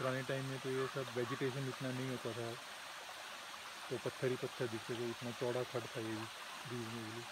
पुराने टाइम में तो ये सब वेजिटेशन इतना नहीं होता था। तो पत्थर ही पत्थर दिखते थे, इतना चौड़ा खड़ था ये भी रीजनेबली